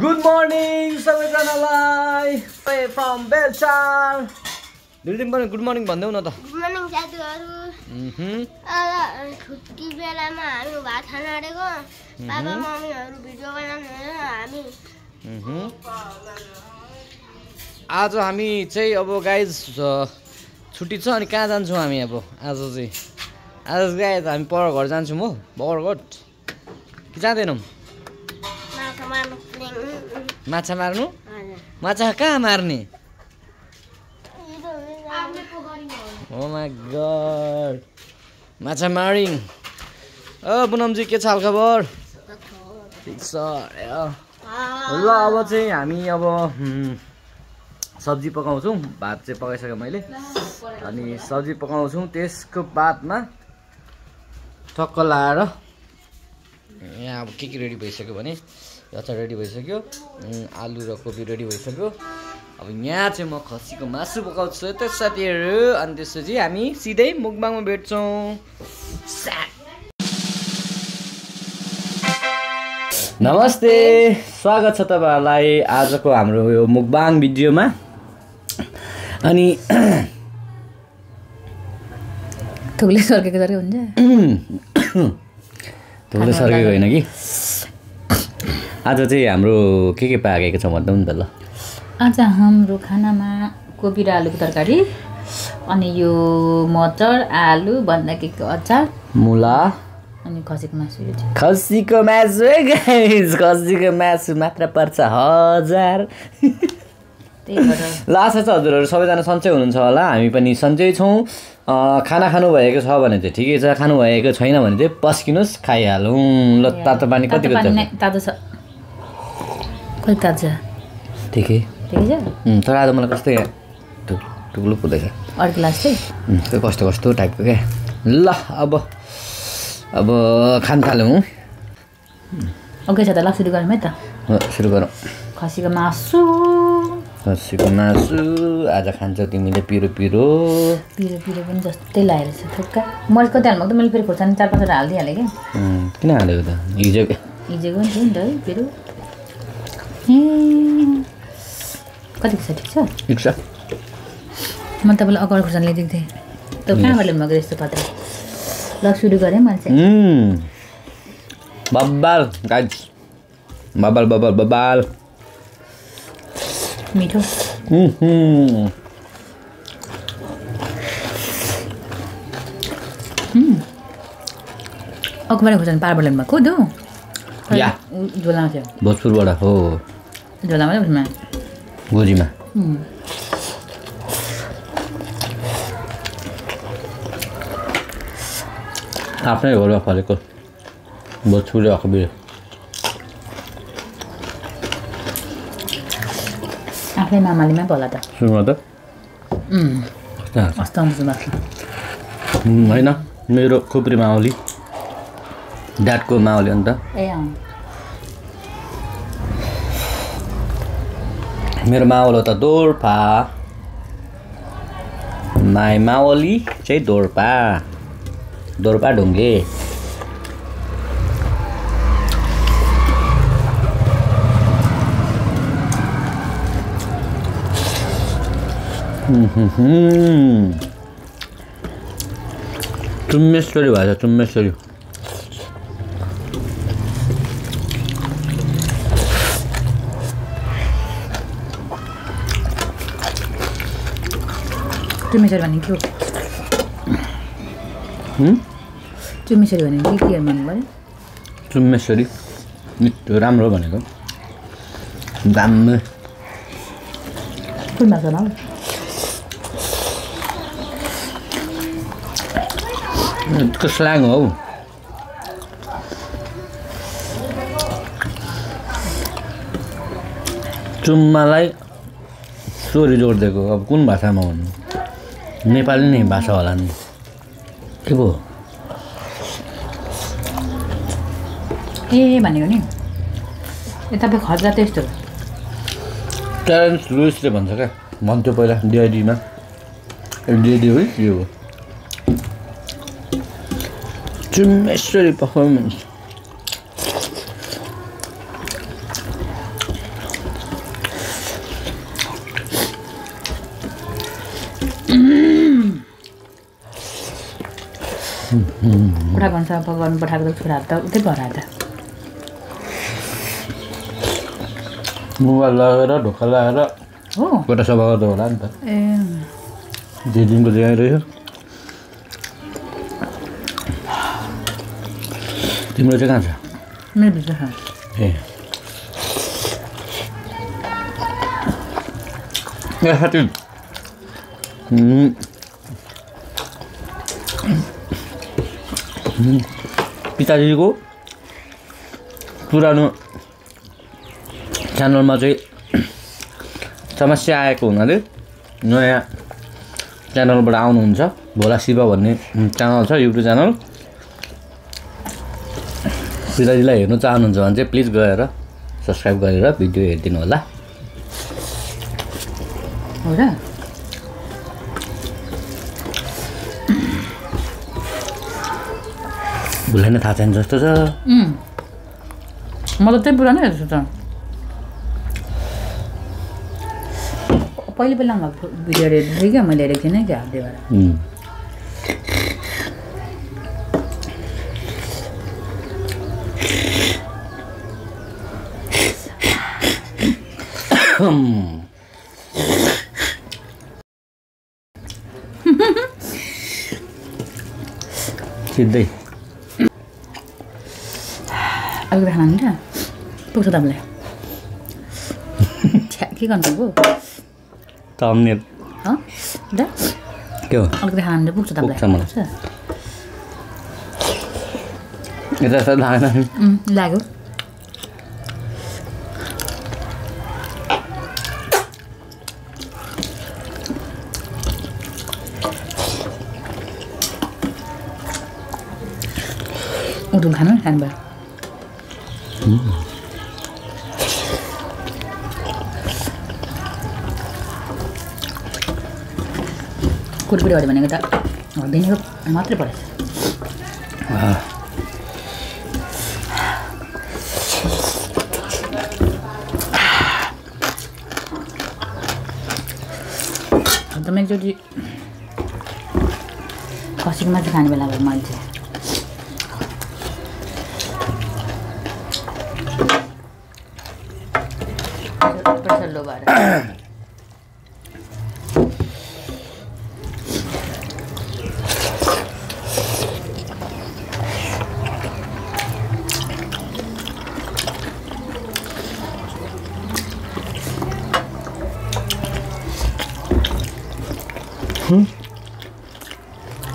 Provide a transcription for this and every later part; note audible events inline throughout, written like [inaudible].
Good morning सबैजनालाई from Belchar दिदी पनि गुड मर्निङ भन्देऊ न त गुड मर्निङ साथीहरू छुट्टी बेलामा हामी भात खान आँटेको बाबा मम्मीहरू भिडियो बनाउनु हामी। आज हामी चाहिँ अब गाइज छुट्टी छ अनि कहाँ जान्छौँ हामी अब? आज चाहिँ। आज गाइज हामी पर घर जान्छौँ हो। बगरघट कि जाँदैनौँ? माछा मार्नु? माछा कहाँ मार्ने? गड माछा मारिङ। ओ पुनमजी के छ हालखबर? ठिक छ। ल अब चाहिँ हामी अब सब्जी पकाउँछौँ। भात चाहिँ पकाइसकेँ मैले। अनि सब्जी पकाउँछौँ। त्यसको बादमा टक्क लाएर यहाँ अब के के रेडी भइसक्यो भने? अचार रेडी भइसक्यो। आलु र कोपी रेडी भइसक्यो। अब यहाँ चाहिँ म खसीको मासु पकाउँछु। त साथीहरू अनि त्यसपछि हामी सिधै मुकबाङमा भेट्छौँ। नमस्ते। स्वागत छ तपाईँहरूलाई आजको हाम्रो यो मुकबाङ भिडियोमा। अनि थुक्ले सर्केको जरे हुन्छ। धुलो [coughs] सर्केको होइन कि? आज चाहिँ हाम्रो के के पाकेको छ भन्दा नि त ल। आज हाम्रो खानामा कोपी र आलुको तरकारी अनि यो मटर आलु बन्दाकोपीको अचार मुला। अनि खसीको मासु खसीको मासु है गाइस खसीको मासु मात्र पर्छ हजार। ल आशा छ हजुरहरू सबैजना सन्चै हुनुहुन्छ होला। हामी पनि सन्चै छौँ। खाना खानुभएको छ भने चाहिँ ठिकै छ। खानुभएको छैन भने चाहिँ पस्किनुहोस् खाइहालौँ। ल तातो पानी कतिको नै तातो छ। तातो छ ठिकै ठिकै छ तर आज मलाई कस्तो यहाँ टुक टुक्लुक हुँदैछ अरू ग्लास चाहिँ कस्तो कस्तो टाइपको क्या? ल अब अब खान थालौँ। ओके छ त ल सुरु गरौँ है त। सुरु गरौँ। खसीको मासु। खसीको मासु। आज खान्छौ तिमीले पिरो पिरो। पिरो पिरो पनि जस्तै लागेको छ थुक्का। मैले कति हाल्नु त मैले फेरि खोर्सानी चार पाँचवटा हालिदिइहालेँ क्या किन हालेको त? हिजो हिजोको पनि थियो नि त है पिरो। ए कतिको छ? ठिक छ? ठिक छ। म तपाईँलाई अगाडि खुर्सानी ल्याइदिएको थिएँ। त कहाँबाट ल्याउनु भएको यस्तो पत्र? ल सुरु गरेँ उम्, बब्बाल गाइज बब्बाल बब्बाल बब्बाल। मिठो। उहुँ। अखबार खुर्सानी पारबाट भएको दो झोलामा थियो भोजपुरबाट हो। झोलामा उसमा गोजीमा. आफ्नै घरमा फलेको भोजपुरी अखबिर। आफ्नै मामालीमा होला त। सुन्नु त? होइन। मेरो खुप्री माओली ड्याडको माओली अन्त ए मेरो मावल त दोर्पा। माई मावली चाहिँ दोर्पा। दोर्पा ढुङ्गे। चुम्मेश्वरी भएछ चुम्मेश्वरी। चुमेश्वरी भने के हो? हुँ? चुमेश्वरी भने के के भन्नु पऱ्यो? चुम्मेश्वरी। मिठो राम्रो भनेको। दामी कुन भाषामा हो? त्यसको स्ल्याङ हो? चुम्मालाई सोरी जोडिदिएको अब कुन भाषामा भन्नु? नेपाली नै भाषा होला नि। के पो? ए भनेको नि। ए तपाईँ त्यस्तो ट्यारेन्स लुइसले भन्छ क्या। भन्थ्यो पहिला डिआइडीमा डिआइडी है यो हो। चुम्मेश्वरी पर्फर्मेन्स पुरा भन्छ पकाउनु पठाएको त छोराहरू त उतै भएर त। मोबाइल लगाएर ढोका लगाएर हो। सफा गर्दा होला नि त। ए। दुई दिनको तिम्रो चाहिँ कहाँ छ? मेरो भित्र छ? ए। साथी पिताजीको पुरानो च्यानलमा चाहिँ समस्या आएको हुनाले नयाँ च्यानलबाट आउनुहुन्छ भोला शिव भन्ने च्यानल छ युट्युब च्यानल पिताजीलाई हेर्नु चाहनुहुन्छ भने चाहिँ प्लिज गएर सब्सक्राइब गरेर भिडियो हेरिदिनु होला उसलाई नै थाहा छैन जस्तो छ। म त त्यही पुरानै हेर्छु त पहिले पहिला भिडियो हेरेको थिएँ क्या मैले हेरेको थिइनँ क्या उम्. सिधै अलिकति खाना हुन्छ पुग्छ तपाईँलाई छ्या के तम्ने हँ दा के हो अलिकति खाना पुग्छ तपाईँलाई? यता लाग्यो उठुम खानु खानु भयो कुरकुरेहरू भनेको त दिनेको मात्रै परेछ एकदम एकचोटि खसीको मासु खाने बेला भयो मैले चाहिँ पछल्लो भएर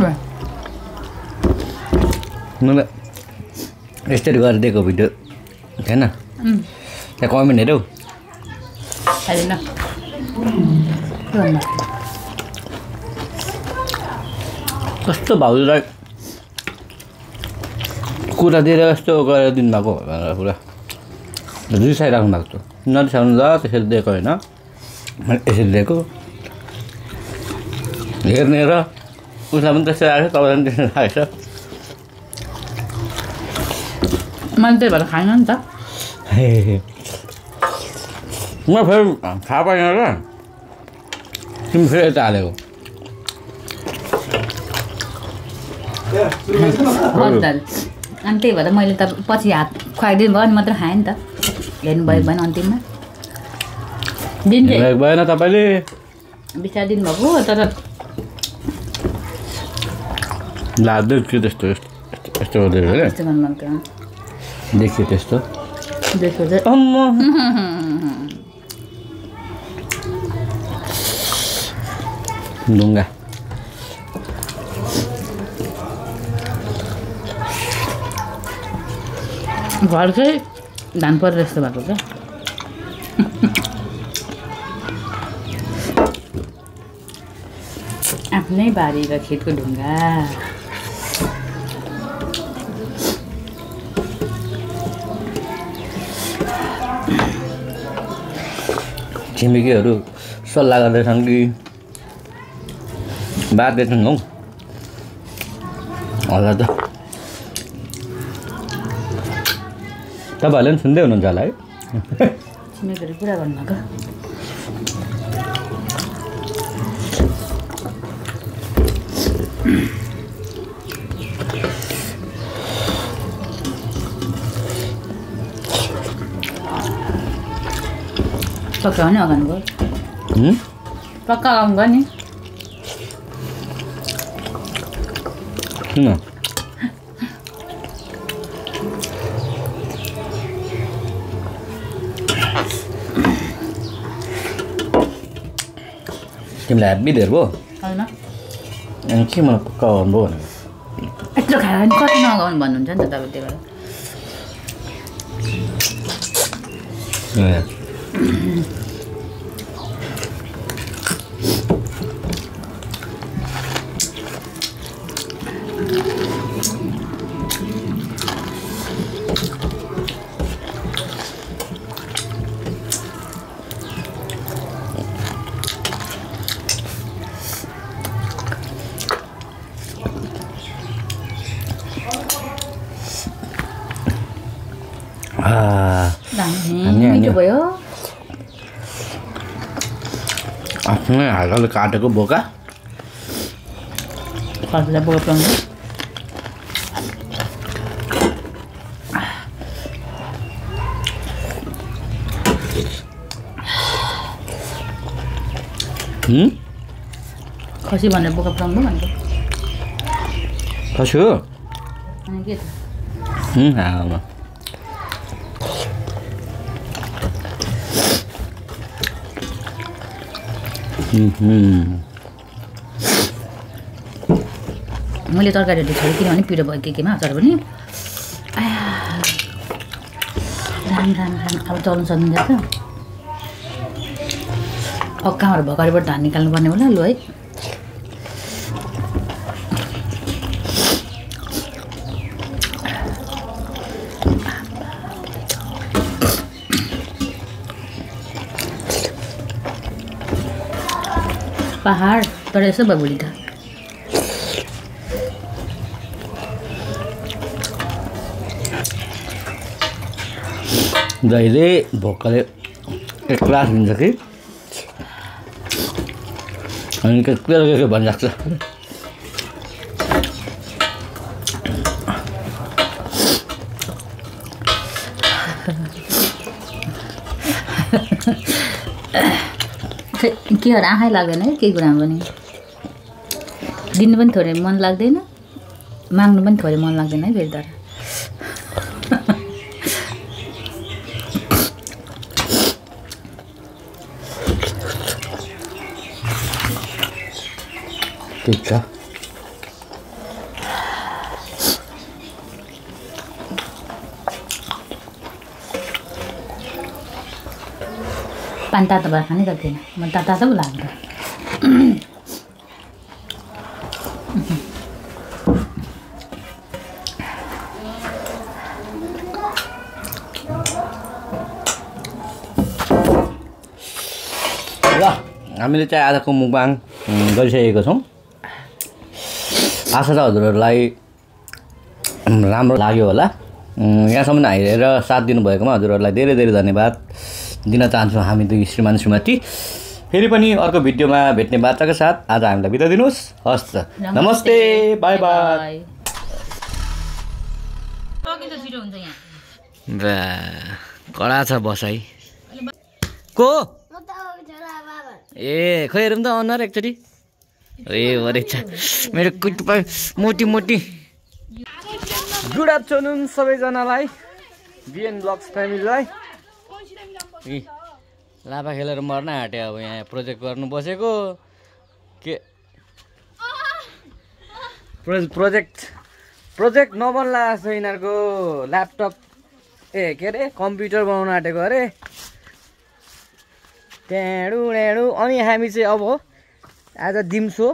भयो। मलाई यसरी गरेर दिएको भिडियो थिएन उम्, त्यहाँ कमेन्ट हेऱ्यौ खाँदैन भन्नु कस्तो भाउजूलाई कुरा दिएर यस्तो गरेर दिनुभएको भनेर पुरा रिसाइराख्नु भएको छ। नरिसाउनु ल त्यसरी दिएको होइन। मैले यसरी दिएको। हेर्ने र उसलाई पनि त्यस्तै आएको तपाईँलाई पनि त्यस्तै लागेको छ मैले त्यही भएर खाएन नि त। म फेरि थाहा पाइनँ र तिमी फेरि यता हालेको अनि त्यही भएर मैले त पछि हात खुवाइदिनु भयो अनि मात्र खाएँ नि त हेर्नुभयो भने अन्तिममा दिन भएन तपाईँले बिस्तारै दिनुभएको तर लाग्दै थियो त्यस्तो यस्तो देखियो त्यस्तो त्यसको चाहिँ अम्म ढुङ्गा घरकै धान परेर जस्तो भएको क्या आफ्नै बारी र खेतको ढुङ्गा छिमेकीहरू सल्लाह गर्दैछन् कि बाद बेच्नु हौ होला त तपाईँहरूले पनि सुन्दै हुनुहुन्छ होला है कुरा गर्नु पक्का हो नि भयो पक्का अगाउनु भयो नि किन तिमीलाई ह्याप्पी धेर भयो होइन। अनि के मलाई पक्का भन्नुभयो भने यत्रो खायो भने कति नगाउनु भन्नुहुन्छ नि त तपाईँ त्यो भएर भयो आफ्नै हालले काटेको बोका फर्केर बोका पुऱ्याउनु हुँ? खसी भनेर बोका पुऱ्याउनु भनेको खस्यो अनि के मैले तरकारीहरू छोडेँ किनभने पिरो भयो के केमा अचार पनि राम राम राम। अब चल्नु सक्नुहुन्छ त अब कहाँबाट भर्खरबाट धान निकाल्नु पर्ने होला लु है। पहाड तर यसो भयो भोलि त जहिले भोकले। एक ग्लास दिन्छ कि अनि के के के के भनिरहेको छ के हो? आँखै लाग्दैन है केही कुरामा पनि। दिनु पनि थोरै मन लाग्दैन। माग्नु पनि थोरै मन लाग्दैन है फेरि तर। ठिक छ। पानी तातो भएर खानै सक्दैन म तातो तातो पो लाग्छ ल हामीले चाहिँ आजको मुकबाङ उम्, गरिसकेको छौँ। आशा छ हजुरहरूलाई राम्रो लाग्यो होला। यहाँसम्म हेरेर साथ दिनुभएकोमा हजुरहरूलाई धेरै धेरै धन्यवाद। दिन चाहन्छौँ हामी दुई श्रीमान श्रीमती। फेरि पनि अर्को भिडियोमा भेट्ने बाचाको साथ आज हामीलाई बिदा दिनुहोस्। हस् त। नमस्ते। Bye bye. छिटो हुन्छ यहाँ बा कडा छ बसाइ को? म त अब छोरा बाबा ए खोइ हेरौँ त अनुहार एकचोटि। ए रहेछ मेरो कुट मोटी मोटी। गुड आफ्टरनुन सबैजनालाई बिएन ब्लग्स फ्यामिलीलाई ए लाभा खेलेर मर्न आँट्यो अब यहाँ प्रोजेक्ट गर्नु बसेको। के प्रो प्रोजेक्ट प्रोजेक्ट नबन्ला जस्तो यिनीहरूको ल्यापटप ए के अरे? कम्प्युटर बनाउनु आँटेको अरे। ट्याडु ड्याडु अनि हामी चाहिँ अब आज दिउँसो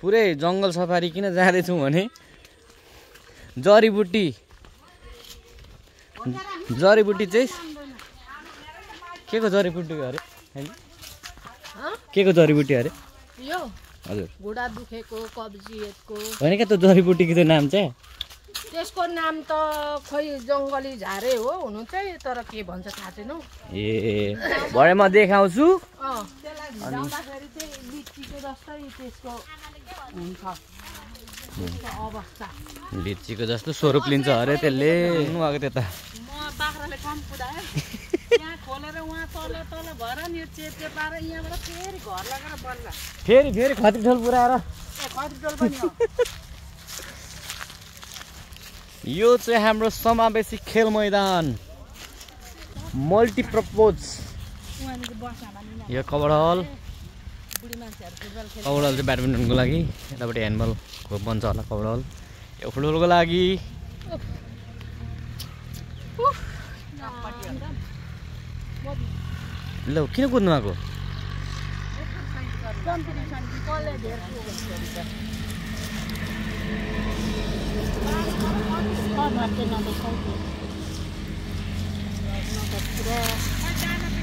पुरै जङ्गल सफारी किन जाँदैछौँ भने जडीबुटी जडीबुटी चाहिँ के को जडीबुटी अरे? होइन? के को जडीबुटी अरे? यो। हजुर। घुँडा दुखेको कब्जियतको होइन क्या त्यो जडीबुटीको चाहिँ नाम चाहिँ? त्यसको नाम त खोइ जङ्गली झारे हो हुनु चाहिँ तर के भन्छ थाहा छैन। हौ ए भरे म देखाउँछु। अँ। त्यसलाई चाहिँ जस्तै त्यसको हुन्छ। लिचीको जस्तो स्वरूप लिन्छ अरे त्यसले। आएको त्यता [laughs] फेरि फेरि फेरि खत्री ठोल पुऱ्याएर। [laughs] यो चाहिँ हाम्रो समावेशी खेल मैदान। मल्टिप्रपोज। यो कबड हल। हल चाहिँ ब्याडमिन्टनको लागि यतापट्टि ह्यान्डबलको बन्छ होला कबड हल यो फुटबलको लागि। ल किन कुद्नु आएको?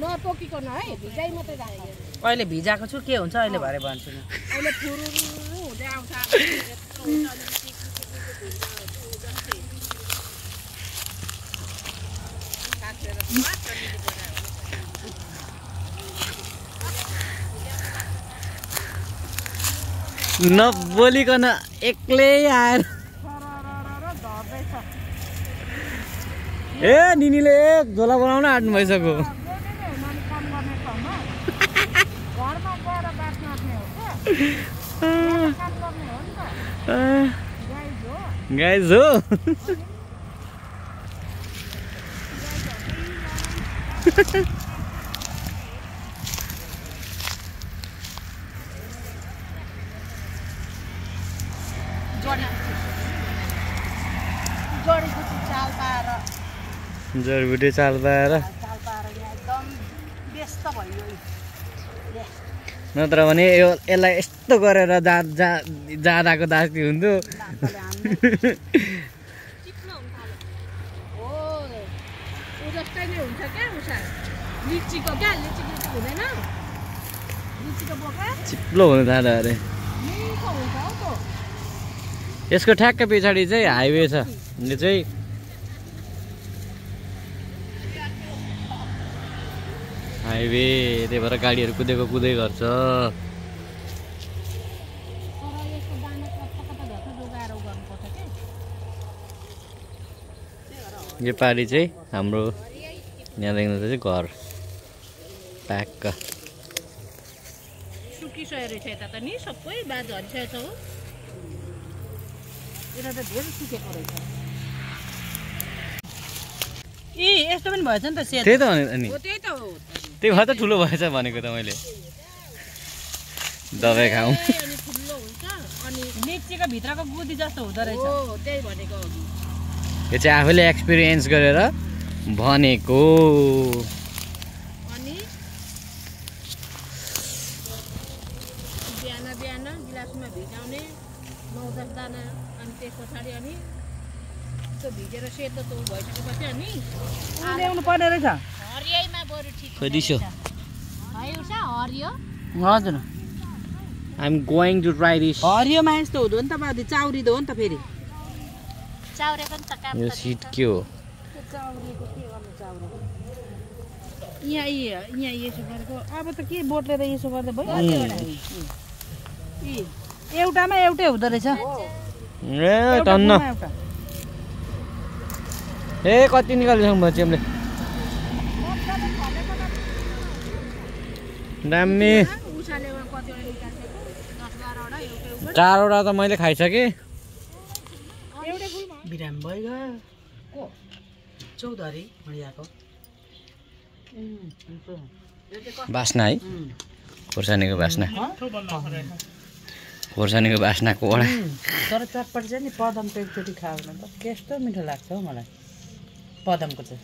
नटोकिकन है भिजाइ मात्रै राख्छ अहिले भिजाएको छु के हुन्छ अहिले भरे भन्छु म अहिले फुरुरु हुँदै आउँछ। नबोलिकन एक्लै आएर। ए निनीले एक झोला बनाउन आँट्नु भइसक्यो घरमा गएर बात मार्ने हो क्या काम गर्ने हो नि त गाई हो गाइज हो जडीबुटी चाल पाएर एकदम व्यस्त भयो नत्र भने यो यसलाई यस्तो गरेर जा जा जाँदाको दास्ती हुन्थ्यो। चिप्लो हुनु थाल्यो अरे यसको ठ्याक्क पछाडि चाहिँ हाइवे छ। यो चाहिँ हाइवे त्यही भएर गाडीहरू कुदेको कुदै गर्छ। यो पारी चाहिँ हाम्रो यहाँदेखि चाहिँ घर। प्याक्क सुकिसकेको रहेछ यता त नि सबै झरिसकेको छ हो। यता त धेरै सुकेको रहेछ यी यस्तो पनि भएछ नि त सेट त्यही त हो। त्यही भएर त ठुलो भएछ भनेको त मैले। दबाई खाउँ ए, अनि ठुलो हुन्छ अनि मिर्चीको भित्रको गुदी जस्तो हुँदो रहेछ। हो त्यही भनेको अघि यो चाहिँ आफूले एक्सपिरियन्स गरेर भनेको। अनि बिहान बिहान गिलासमा भिजाउने नौ दस दाना अनि त्यस पछाडि अनि भिजेर सेतो त्यो भइसकेपछि अनि ल्याउनु पर्ने रहेछ? हरियामा बरु ठिक खोइ दिसो है उषा हरियो? हजुर। I'm going to try this हरियोमा यस्तो हुँदो नि त बादी चाउरिँदो हो नि त फेरि। चाउरे पनि त काम यो त सिट। के हो? यहाँ यसो गरेको अब त के त यसो गर्दा भयो एउटामा एउटै हुँदो रहेछ। ए एउटा। ए कति निकालिसक्नु भयो चियामले दामी। चारवटा त मैले खाइसकेँ। बिराम भइगयो। चौधरी बास्ना है खोर्सानीको बास्ना। खोर्सानीको बास्नाको वडा तर चटपट चाहिँ नि पदमको एकचोटि खायो भने त कस्तो मिठो लाग्छ हौ मलाई। पदमको चाहिँ